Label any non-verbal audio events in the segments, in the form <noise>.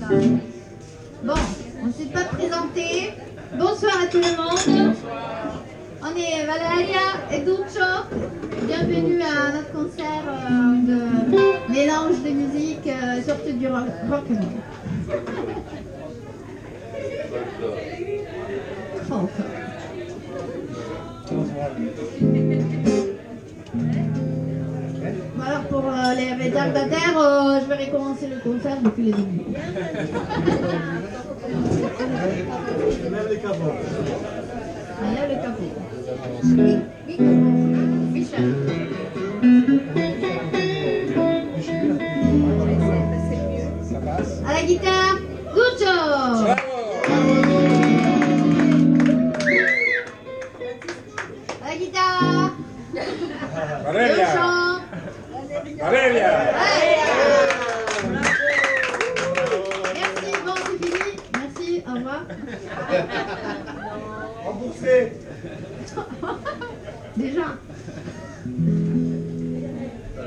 Bon, on ne s'est pas présenté. Bonsoir à tout le monde. On est Valeria et Duccio. Bienvenue à notre concert euh, de mélange de musique euh, sorte du rock, rock pour euh, les retardataires, euh, je vais recommencer le concert depuis le début. Ah, là, le capot. Michel. À la guitare, Guccio. À la guitare! Valeria! Merci, bon, c'est fini. Merci, au revoir. Remboursé! Déjà.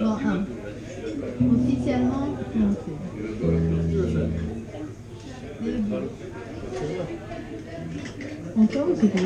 Bon, un. Officiellement, non, c'est. Encore c'est pas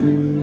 Mm-hmm.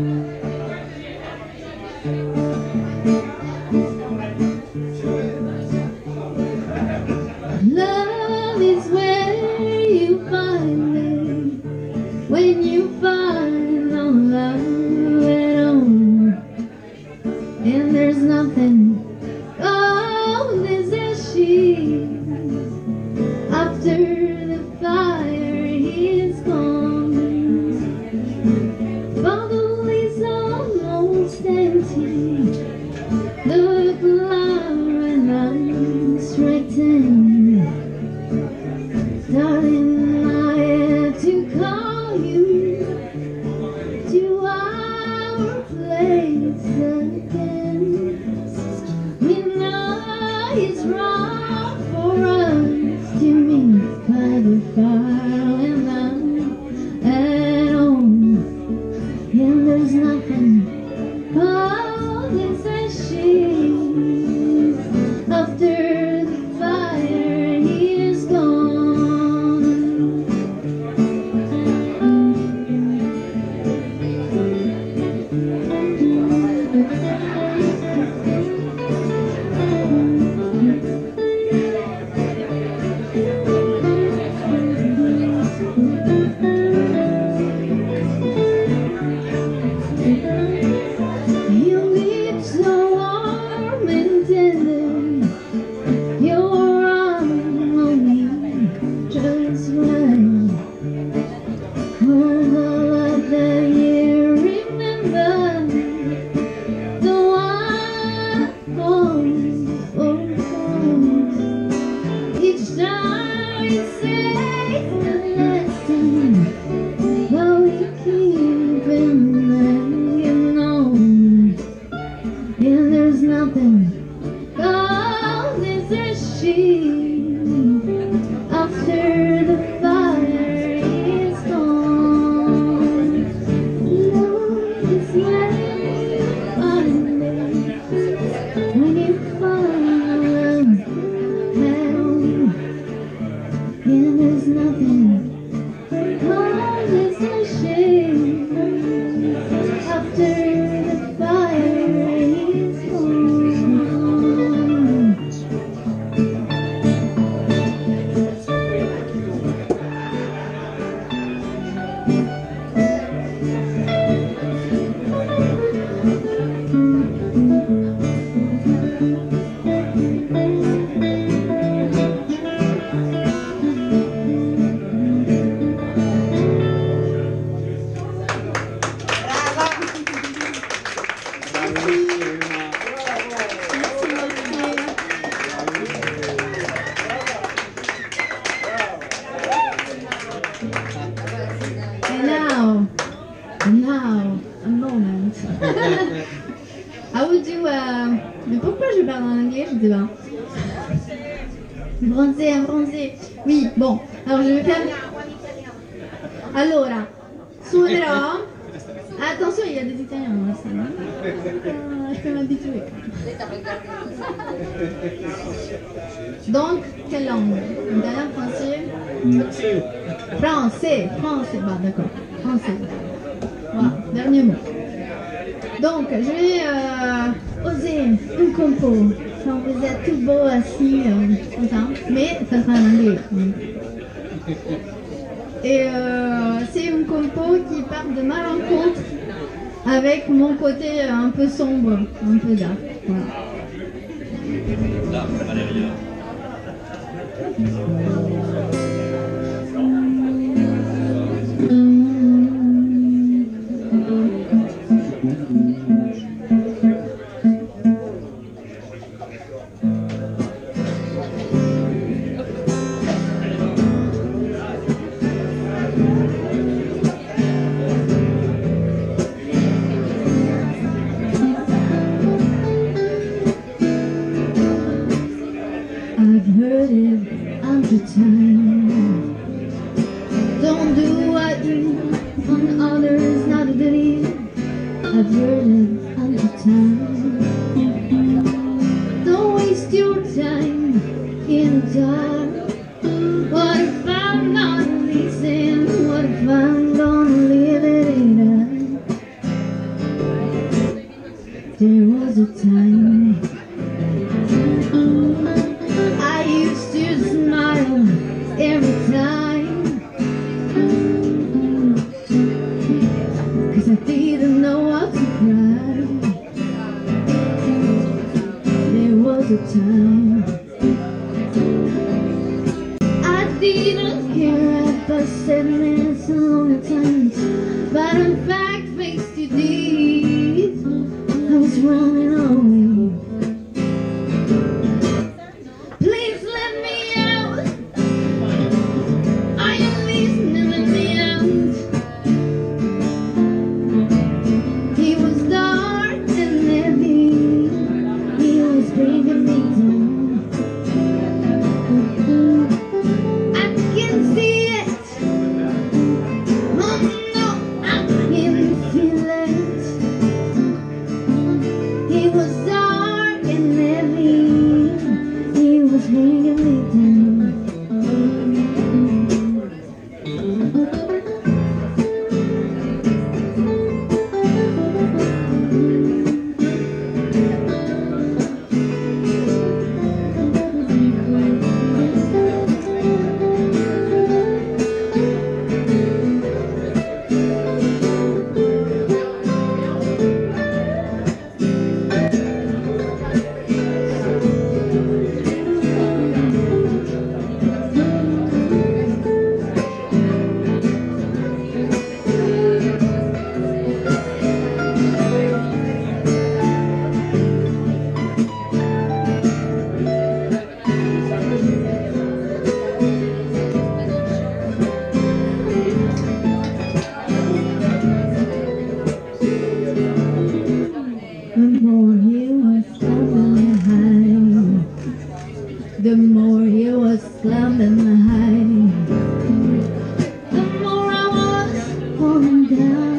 down.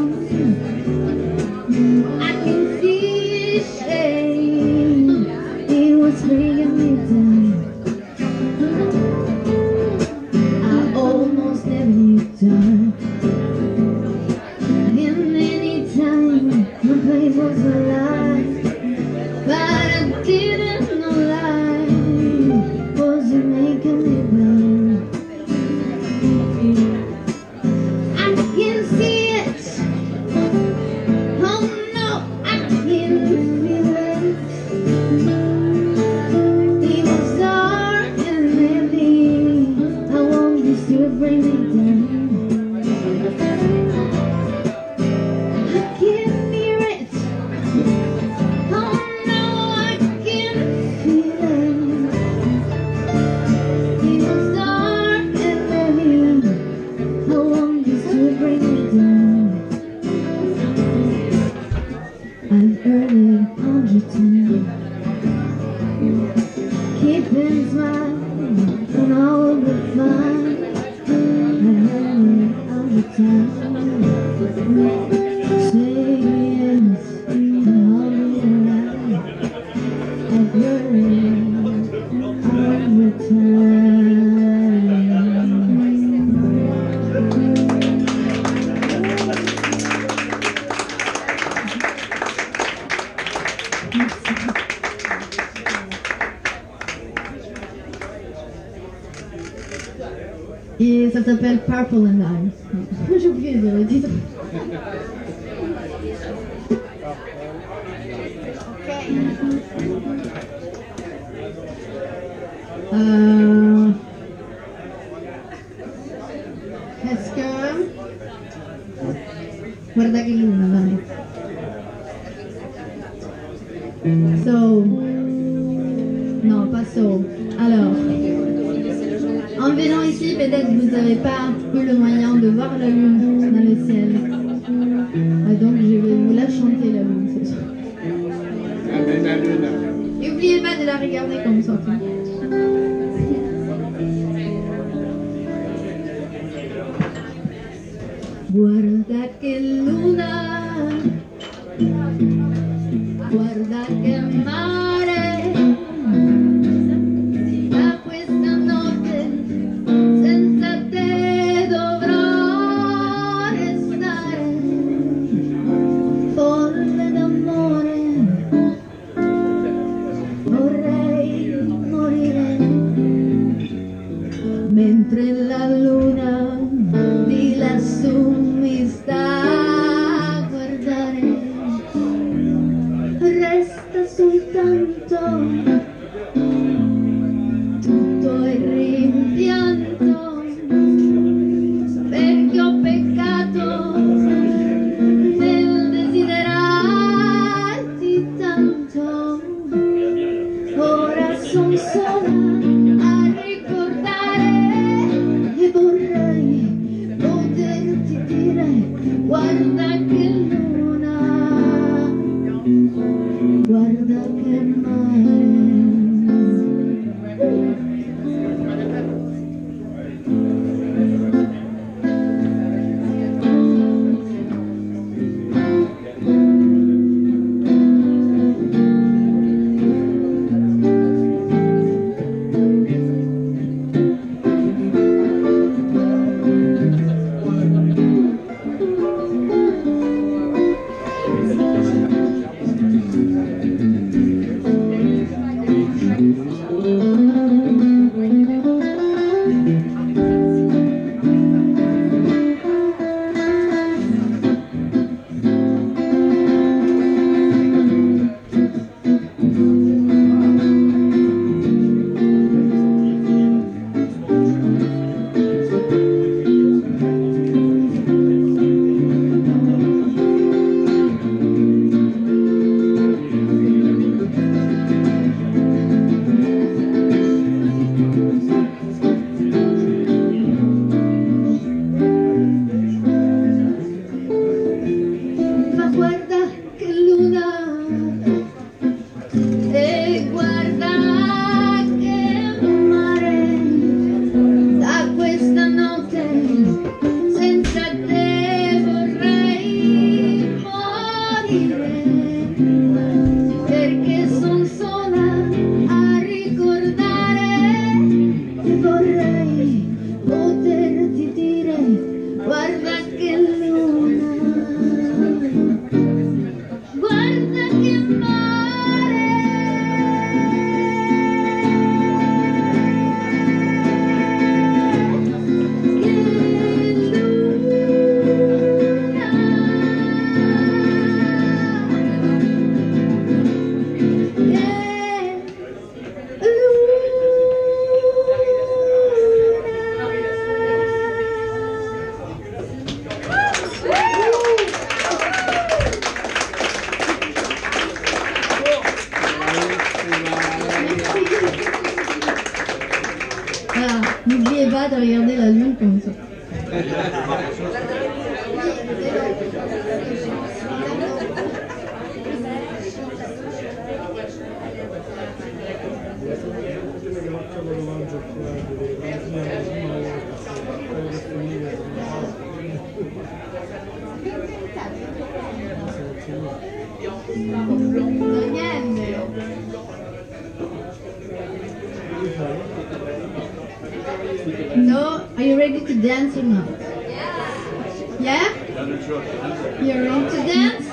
ça s'appelle Purple and Ice. J'ai oublié de le dire. Okay. N'oubliez pas de regarder la lune comme ça. Are you ready to dance or not? Yeah? yeah? You're ready to dance?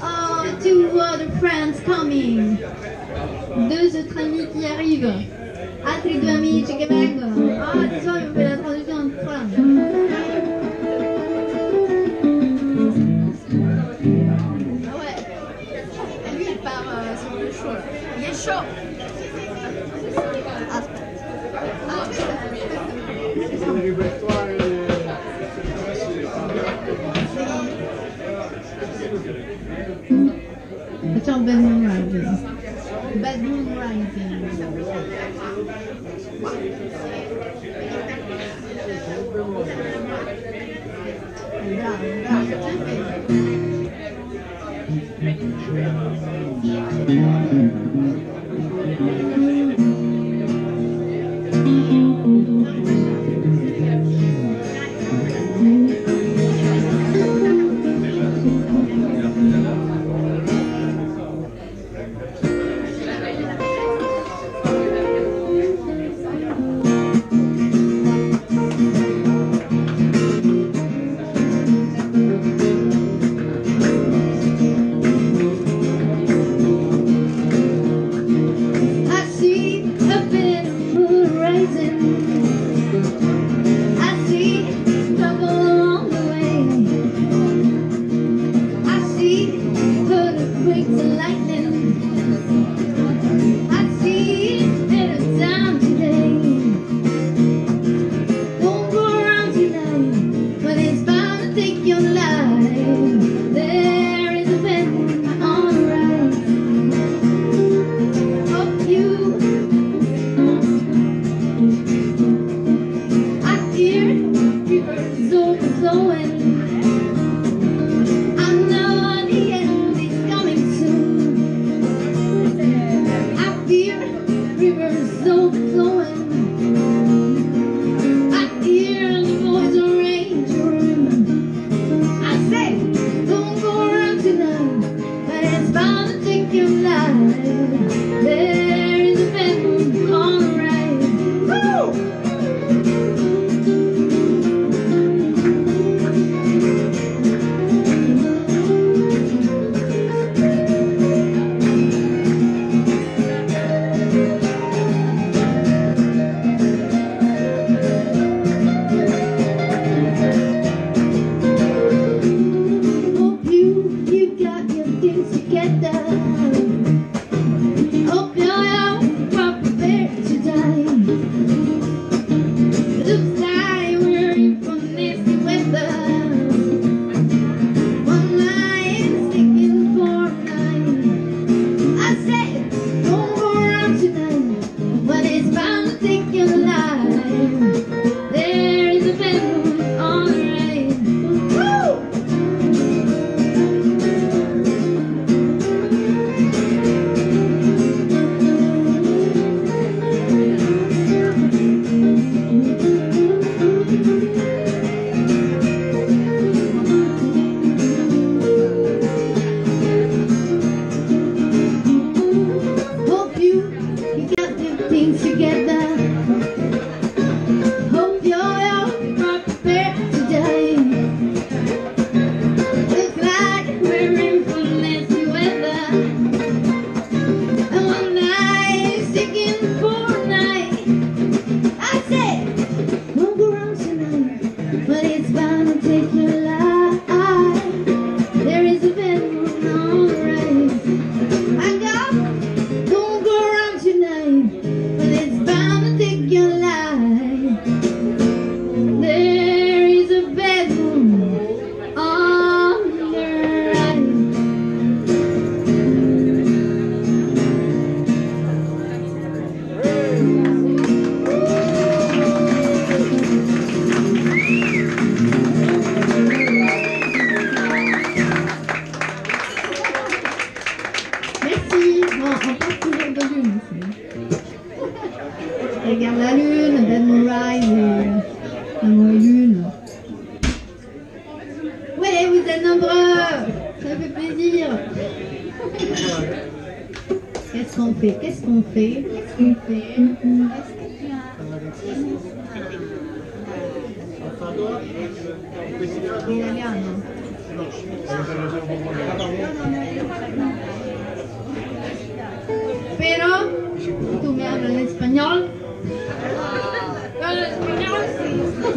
Oh, two other friends coming. Deux autres amis qui arrivent. Altri due amici che vengono. Oh, ti sono Bedroom Rising. Bedroom Rising. Down, down,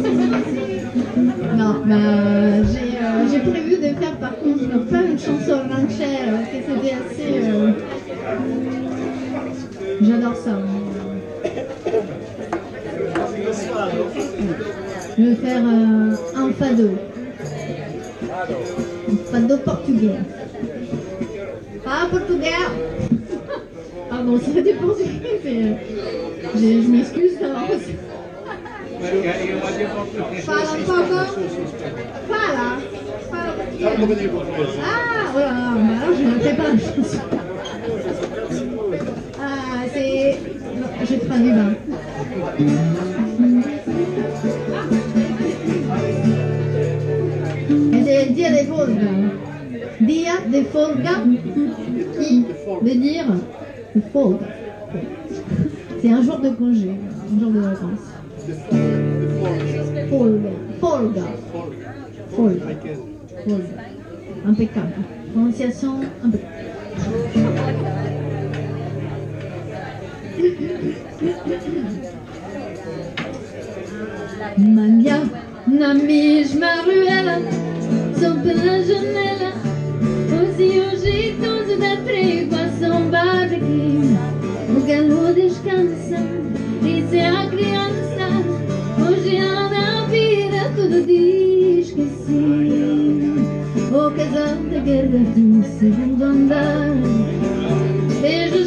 Non, euh, euh, j'ai, prévu de faire par contre pas une chanson ranchère, euh, parce que c'était assez... J'adore ça. Je vais faire un fado. Un fado portugais. Pas portugais ah Pardon, c'est pas du portugais. Je, je m'excuse d'avoir Fala un poco. Fala. Fala Fala un portugais. poco di portoghese. Ah, oh là là, bah alors je ne fais pas la chanson. Ah, c'est. Non, je traduis. Et c'est dia de folga. Dia de folga qui veut dire de folga. C'est un jour de congé, un jour de vacances. Folga. Folga. Folga. Folga. Impeccable. Prononciation impeccable. Mañana mesma ruela Só pela janela Os iogitos da trégua são barbequim O galo descansa Disse a criança guerras de um segundo andar. Desde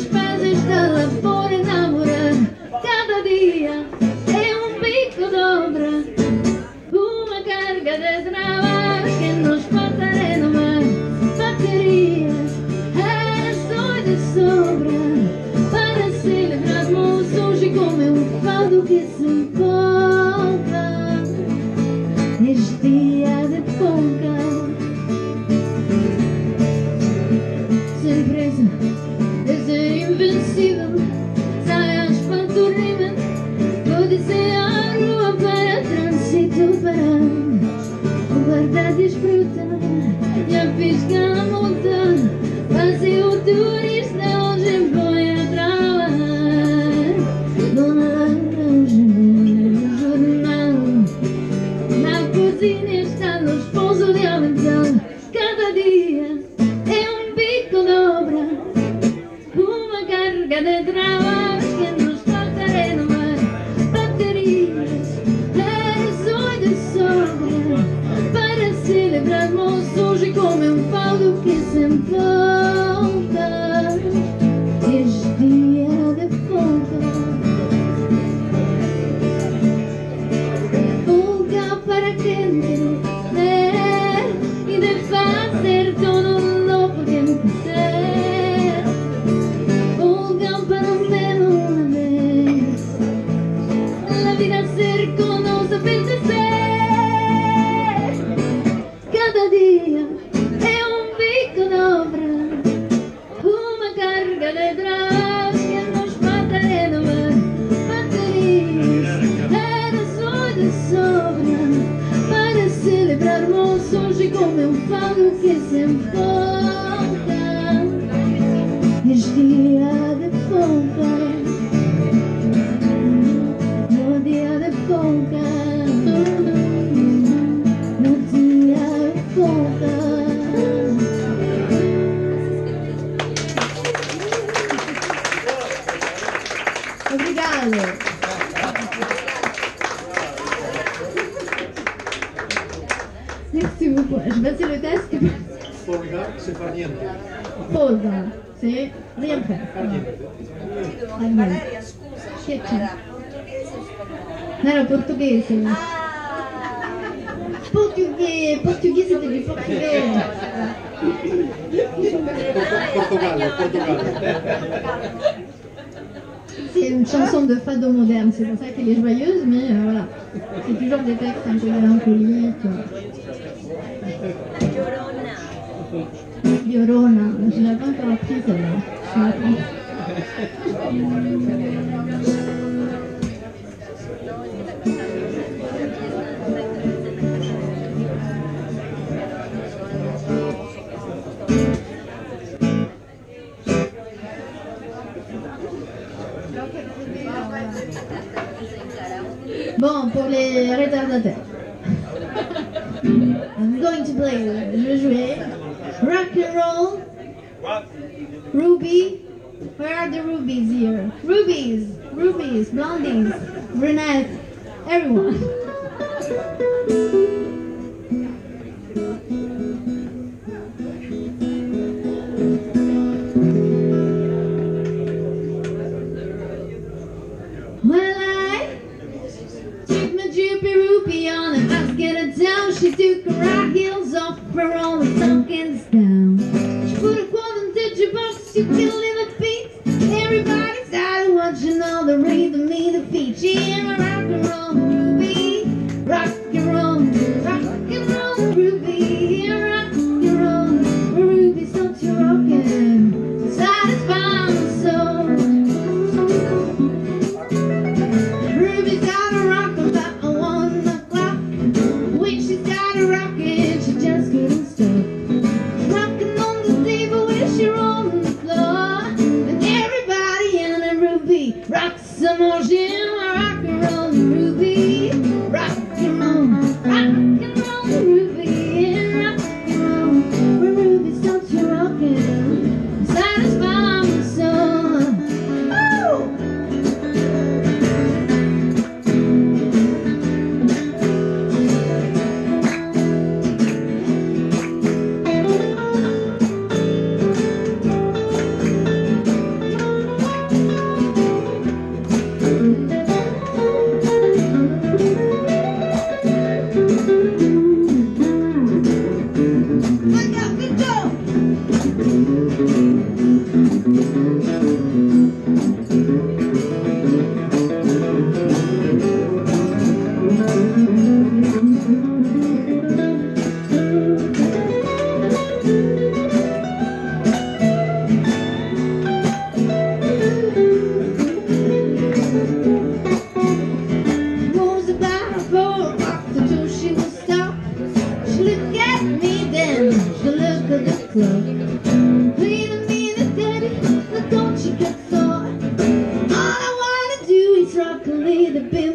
C'est une chanson de fado moderne, c'est pour ça qu'elle est joyeuse, mais euh, voilà. C'est toujours des textes un peu mélancoliques. Llorona, je l'avais pas encore appris celle-là. Bon, pour les retardataires. I'm going to play, rock and roll, Ruby. Where are the rubies here? Rubies, rubies, blondies, brunettes, everyone. <laughs> Took her high heels off for all the pumpkins down. She put a quote in digit box, you killing the beat. Everybody's out watching all the rhythm, in the feet. She and my rock and roll. the building.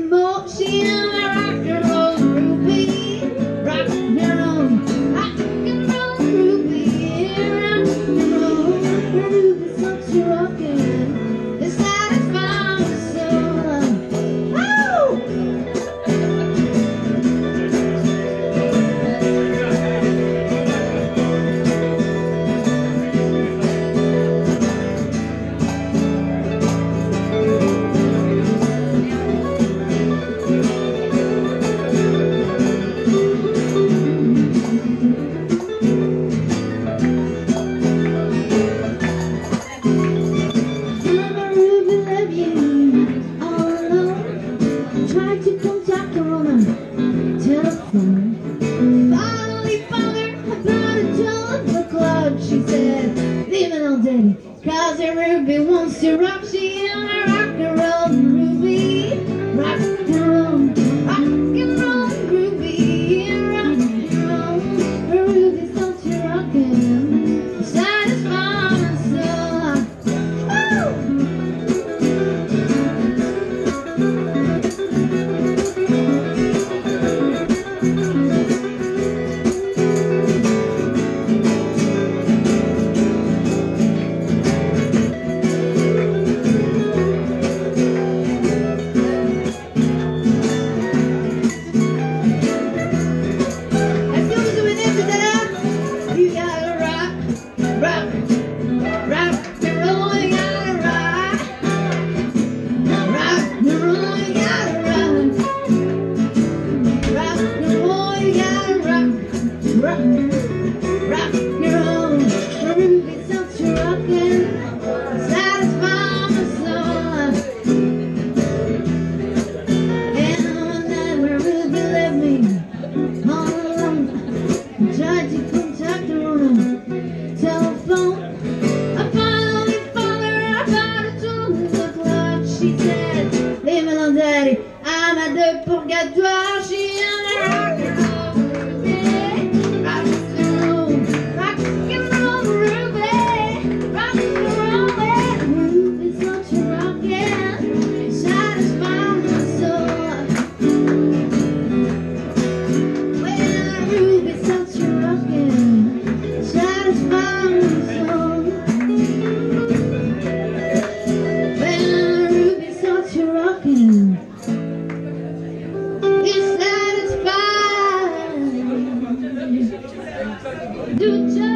Do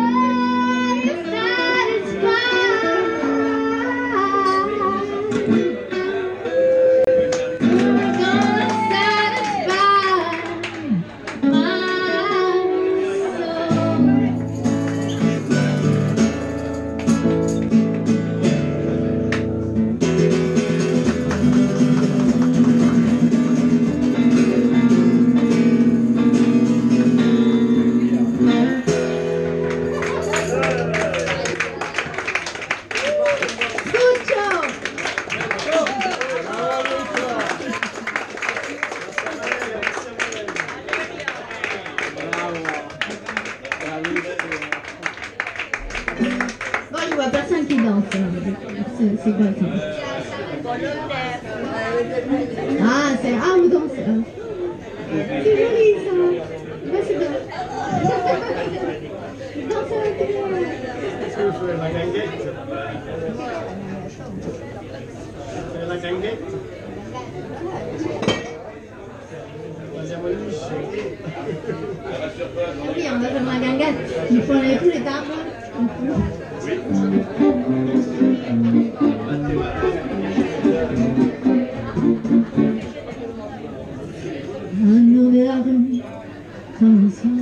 comme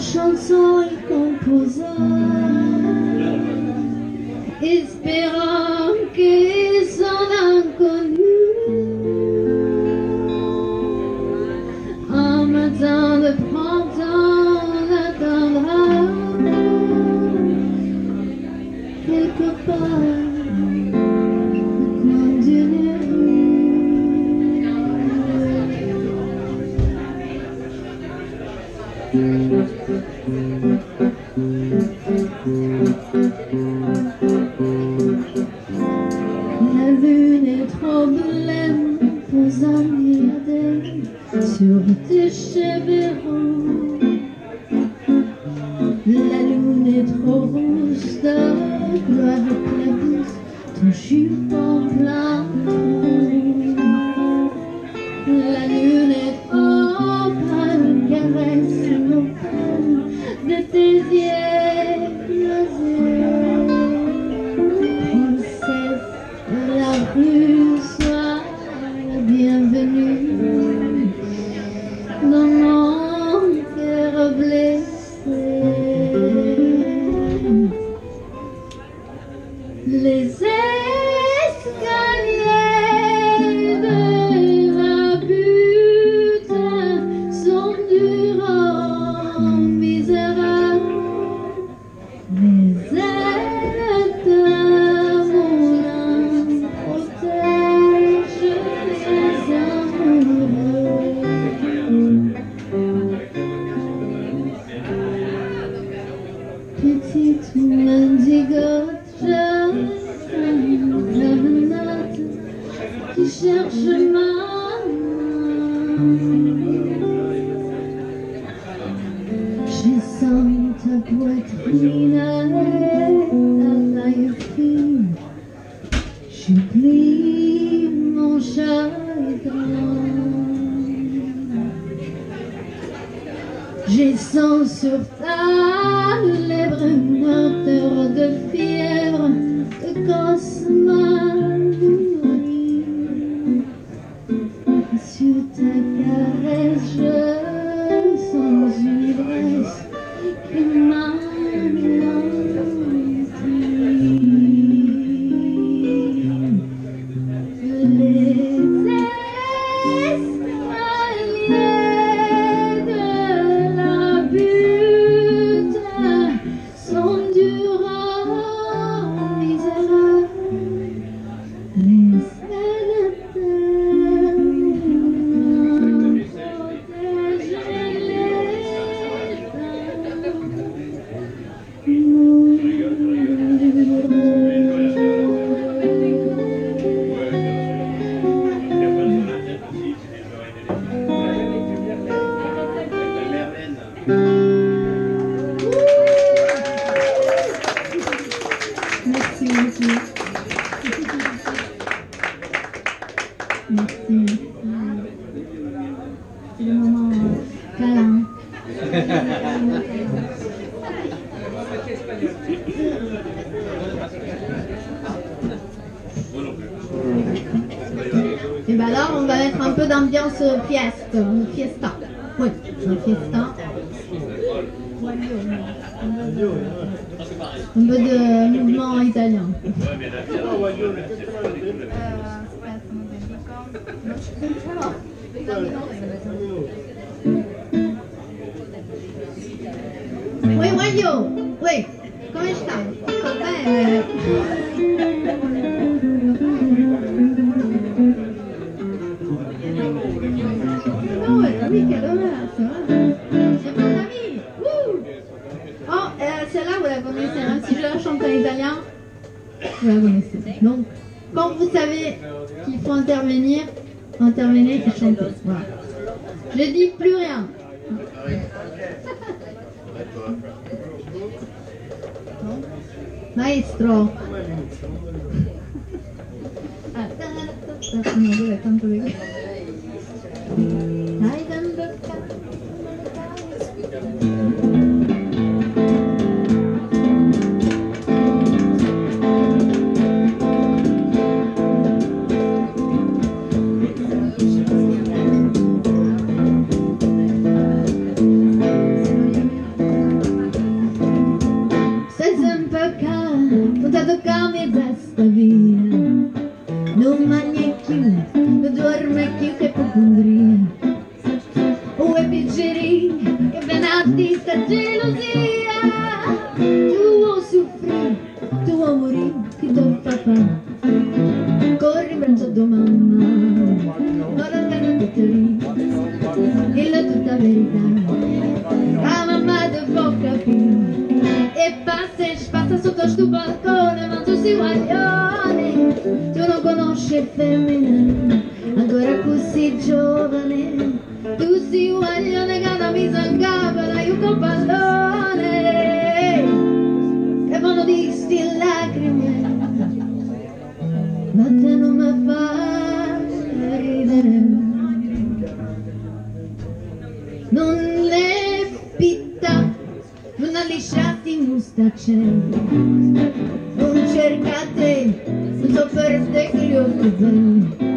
chanson il composa Espérant quand vous savez qu'il faut intervenir, intervenez et chantez. Voilà. Je dis plus rien. Maestro. saçın Bunu çerkatın Sokakta kırıyor kızın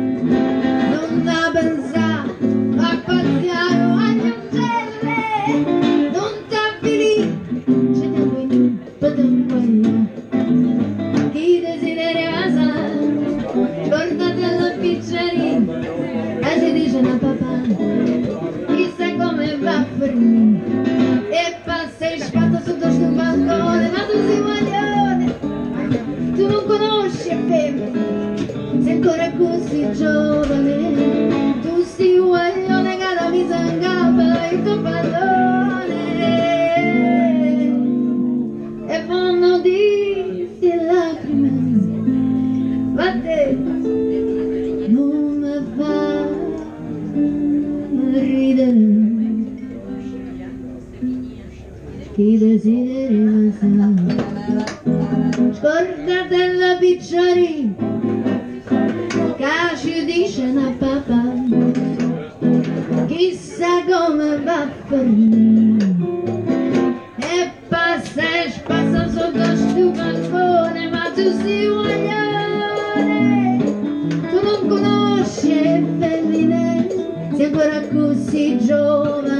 see Joe.